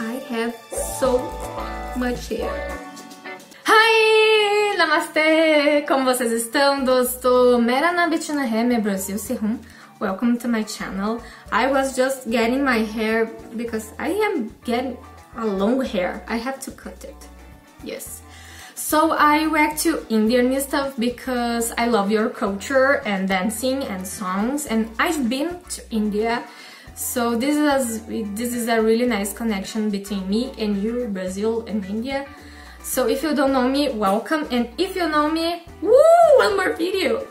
I have so much hair. Hi! Namaste! Como vocês estão, dosto? Mera na Betina Hai, Brasil se Welcome to my channel. I was just getting my hair because I am getting a long hair. I have to cut it. Yes. So I react to Indian stuff because I love your culture and dancing and songs and I've been to India so this is this is a really nice connection between me and you, Brazil and India. So if you don't know me, welcome and if you know me, woo, one more video.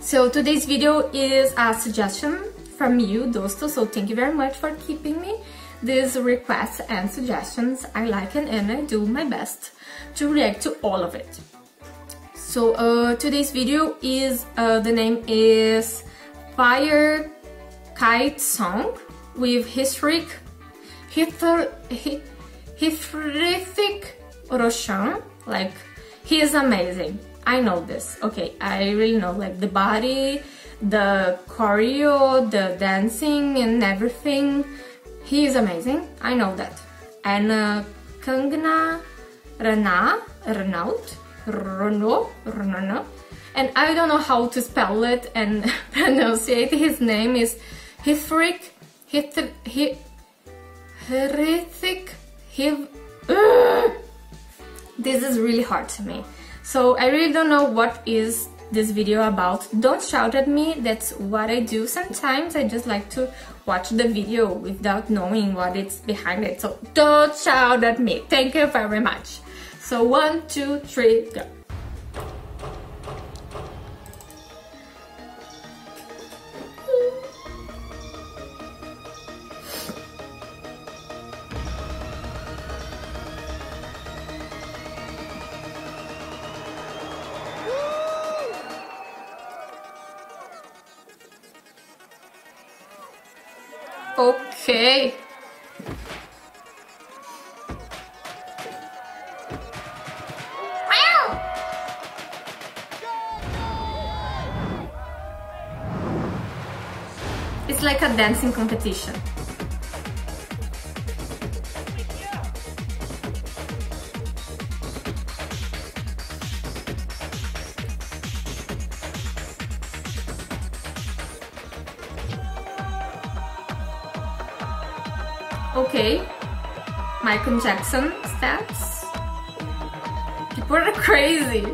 So today's video is a suggestion from you, Dosto, so thank you very much for keeping me these requests and suggestions. I like it and I do my best to react to all of it. So uh, today's video is, uh, the name is Fire Kite Song with historic, historic Roshan. Like, he is amazing. I know this. Okay, I really know like the body, the choreo, the dancing and everything. He is amazing. I know that. And uh, Kangna Rana, Renault, Renault, Renault. And I don't know how to spell it and pronounce it. His name is Hithric, Hithric, Hiv. This is really hard to me. So I really don't know what is this video about. Don't shout at me, that's what I do sometimes. I just like to watch the video without knowing what it's behind it. So don't shout at me. Thank you very much. So one, two, three, go. Okay. It's like a dancing competition. Okay, Michael Jackson steps. People are crazy.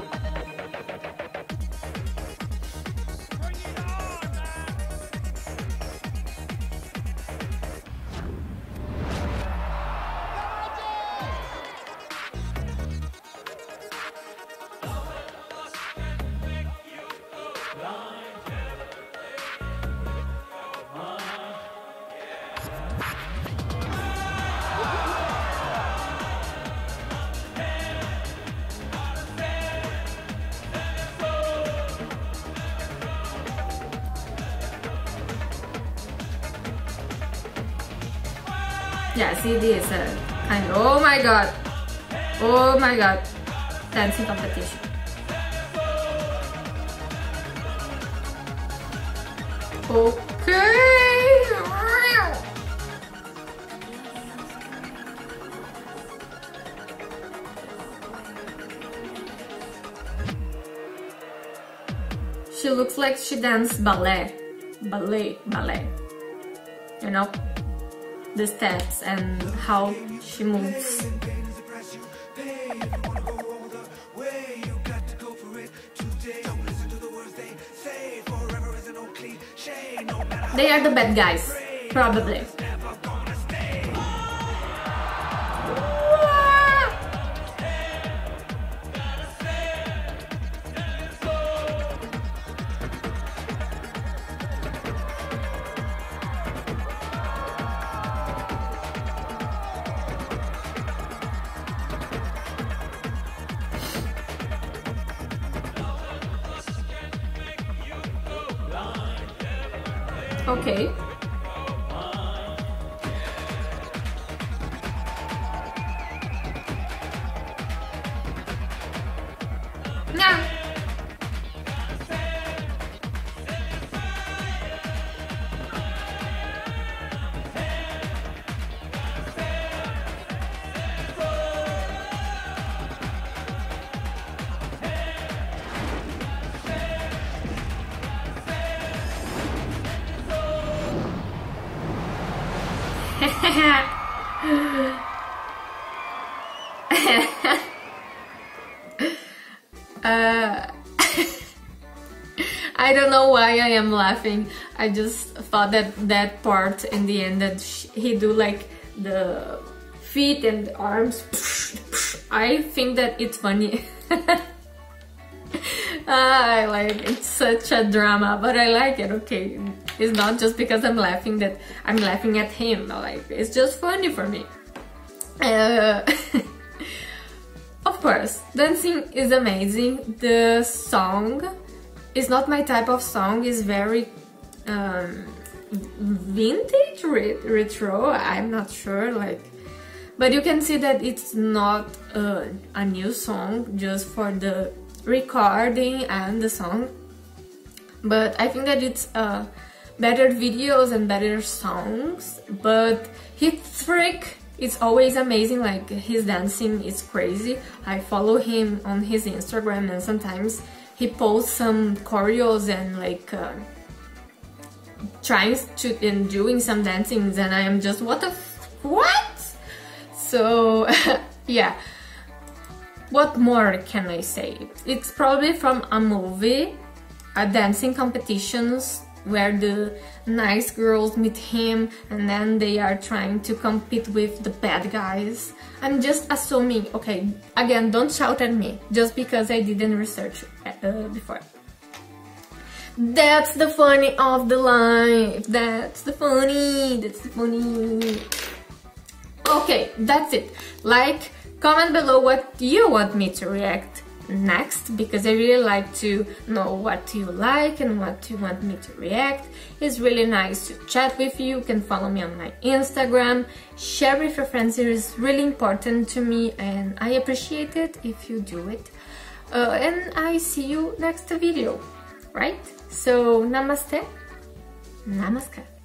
Yeah, see this uh, kind of, oh my god, oh my god, dancing competition. Okay. She looks like she dances ballet, ballet, ballet, you know? The steps and how she moves. They are the bad guys, probably. Okay. Now. Uh, I don't know why I am laughing. I just thought that that part in the end that he do like the feet and arms. I think that it's funny. I like it's such a drama, but I like it. Okay, it's not just because I'm laughing that I'm laughing at him. Like it's just funny for me. Uh, of course, dancing is amazing. The song is not my type of song. It's very um, vintage, re retro. I'm not sure. Like, but you can see that it's not uh, a new song just for the recording and the song. But I think that it's uh, better videos and better songs. But hit trick it's always amazing like his dancing is crazy. I follow him on his instagram and sometimes he posts some choreos and like uh, trying to and doing some dancings and i am just what the what? So yeah. What more can i say? It's probably from a movie a dancing competitions where the nice girls meet him and then they are trying to compete with the bad guys. I'm just assuming, okay, again, don't shout at me just because I didn't research uh, before. That's the funny of the life. That's the funny. That's the funny. Okay, that's it. Like, comment below what you want me to react next because I really like to know what you like and what you want me to react. It's really nice to chat with you. You can follow me on my Instagram. Share with your friends. It is really important to me and I appreciate it if you do it. Uh, and I see you next video, right? So, namaste. Namaskar.